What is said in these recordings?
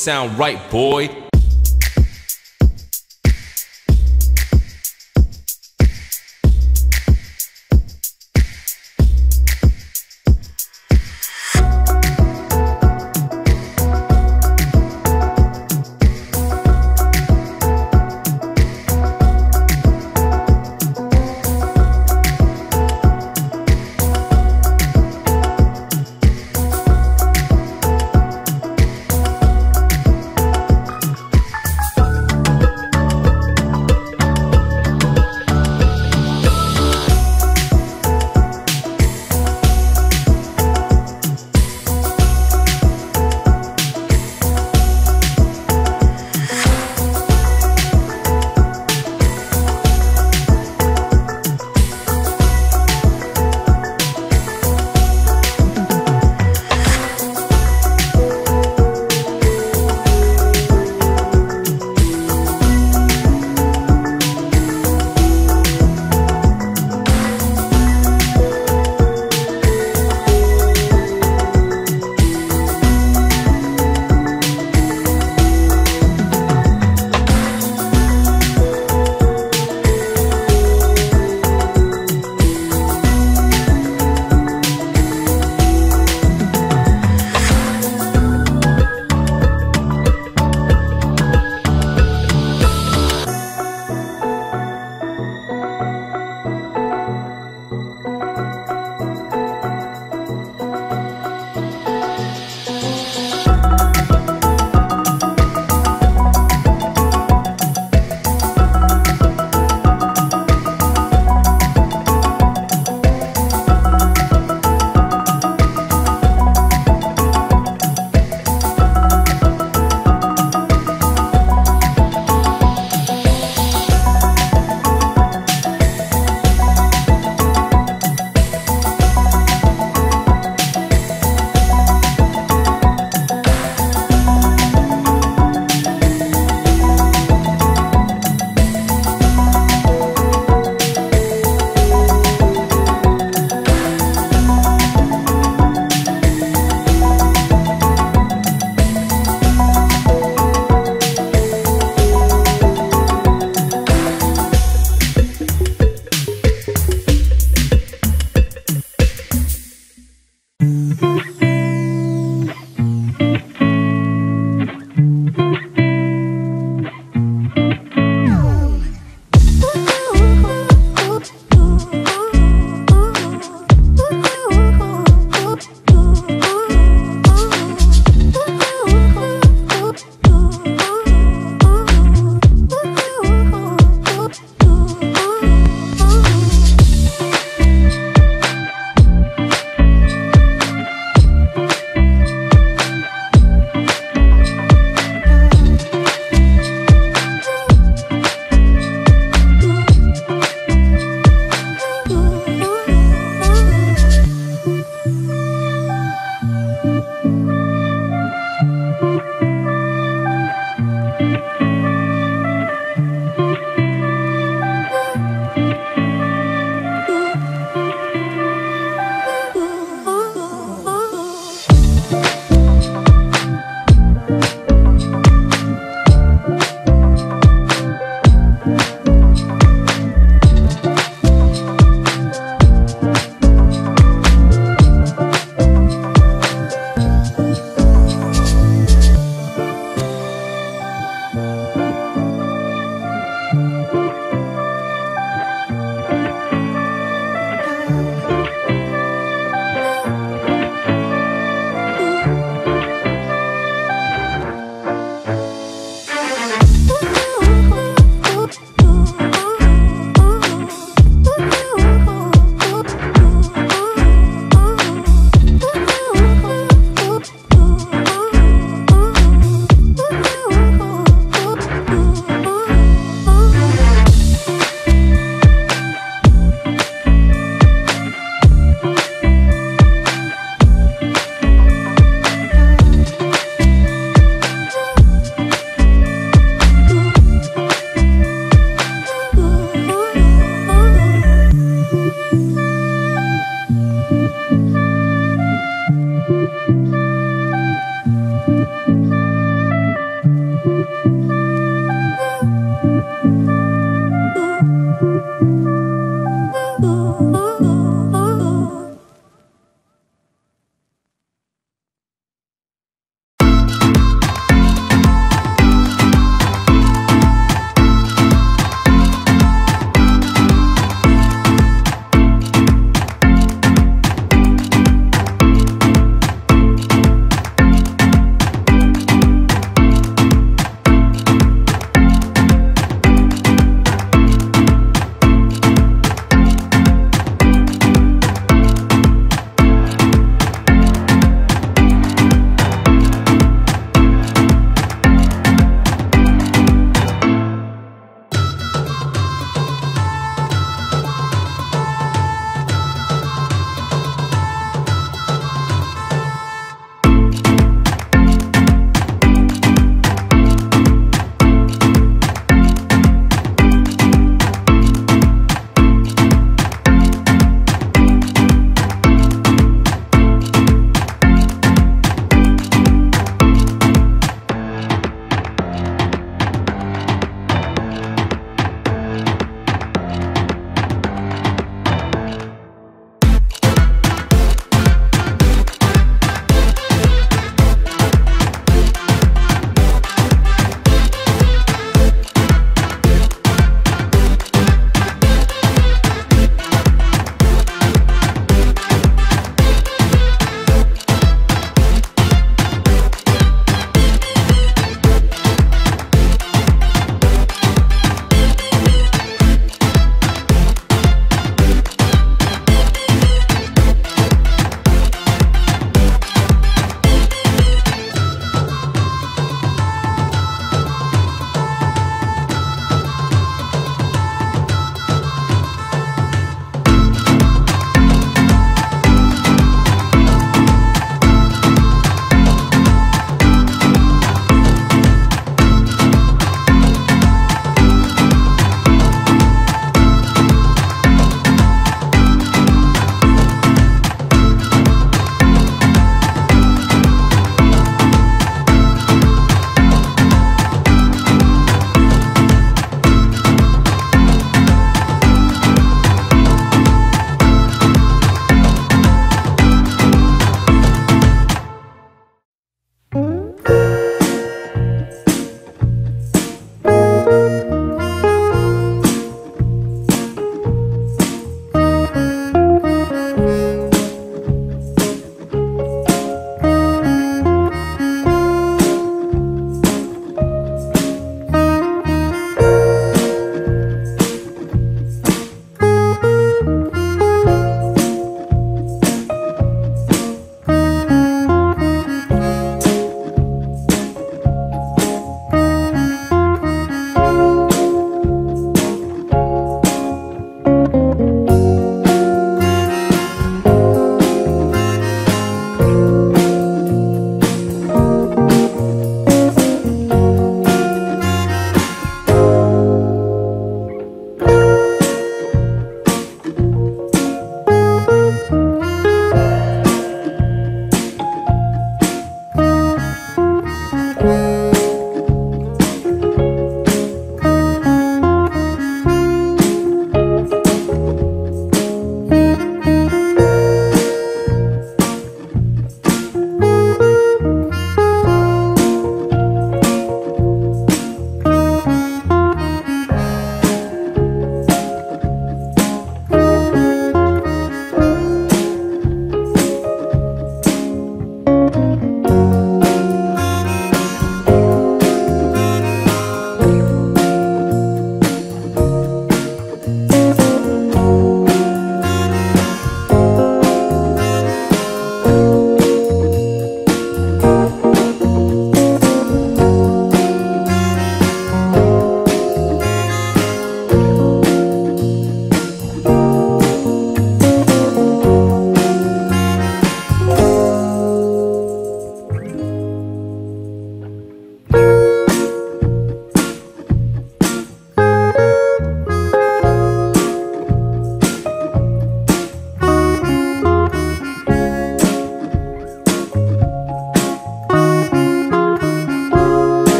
Sound right, boy.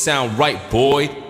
sound right, boy.